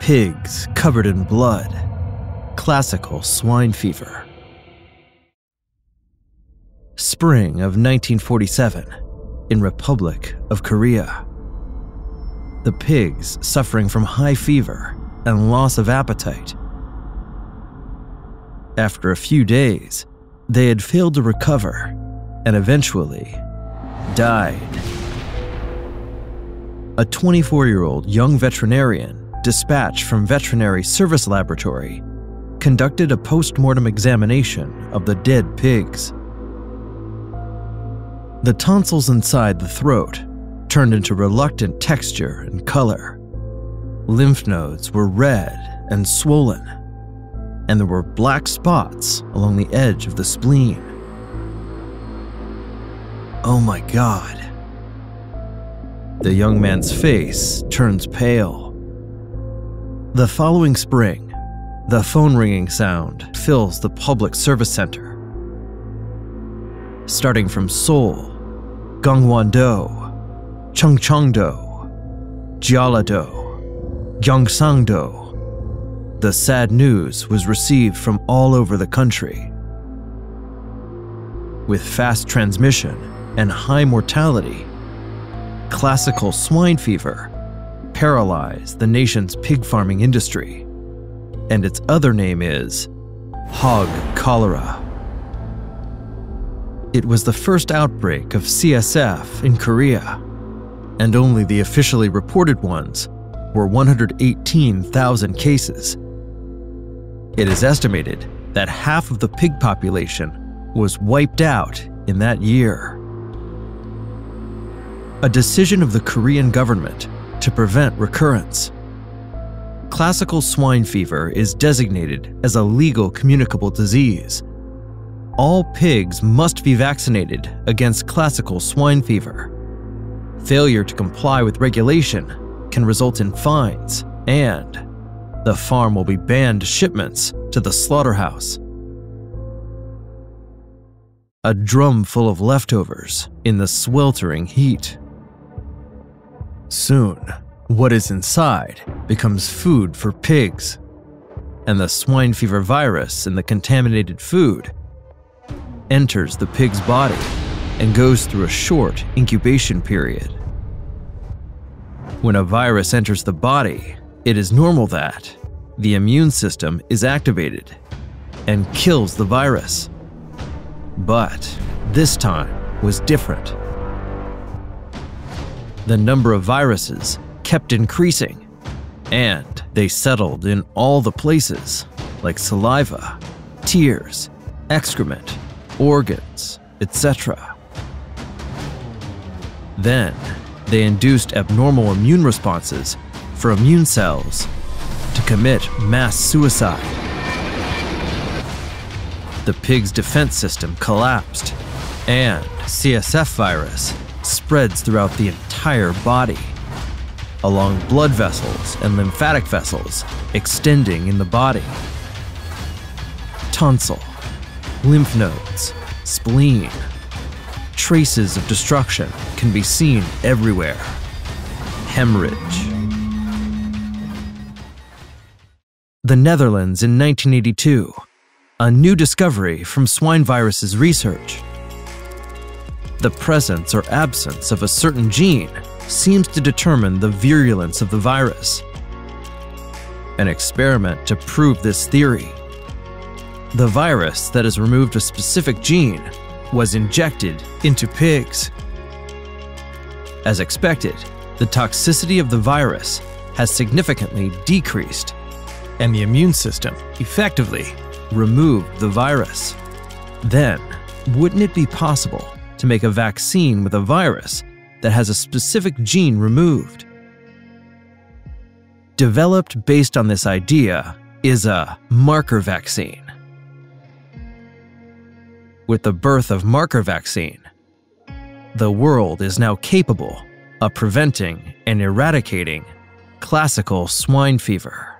pigs covered in blood, classical swine fever. Spring of 1947 in Republic of Korea. The pigs suffering from high fever and loss of appetite. After a few days, they had failed to recover and eventually died. A 24 year old young veterinarian dispatched from Veterinary Service Laboratory conducted a post mortem examination of the dead pigs. The tonsils inside the throat turned into reluctant texture and color. Lymph nodes were red and swollen, and there were black spots along the edge of the spleen. Oh my god. The young man's face turns pale. The following spring, the phone ringing sound fills the public service center. Starting from Seoul, Gangwon-do, Chungcheong-do, Jeolla-do, Gyeongsang-do, the sad news was received from all over the country. With fast transmission and high mortality, classical swine fever paralyzed the nation's pig farming industry, and its other name is hog cholera. It was the first outbreak of CSF in Korea, and only the officially reported ones were 118,000 cases. It is estimated that half of the pig population was wiped out in that year. A decision of the Korean government to prevent recurrence. Classical swine fever is designated as a legal communicable disease all pigs must be vaccinated against classical swine fever. Failure to comply with regulation can result in fines, and the farm will be banned shipments to the slaughterhouse. A drum full of leftovers in the sweltering heat. Soon, what is inside becomes food for pigs, and the swine fever virus in the contaminated food enters the pig's body and goes through a short incubation period. When a virus enters the body, it is normal that the immune system is activated and kills the virus. But this time was different. The number of viruses kept increasing, and they settled in all the places like saliva, tears, excrement, organs, etc. Then, they induced abnormal immune responses for immune cells to commit mass suicide. The pig's defense system collapsed, and CSF virus spreads throughout the entire body, along blood vessels and lymphatic vessels extending in the body. Tonsil, lymph nodes, spleen. Traces of destruction can be seen everywhere. Hemorrhage. The Netherlands in 1982. A new discovery from swine viruses research. The presence or absence of a certain gene seems to determine the virulence of the virus. An experiment to prove this theory the virus that has removed a specific gene was injected into pigs. As expected, the toxicity of the virus has significantly decreased, and the immune system effectively removed the virus. Then, wouldn't it be possible to make a vaccine with a virus that has a specific gene removed? Developed based on this idea is a marker vaccine with the birth of marker vaccine, the world is now capable of preventing and eradicating classical swine fever.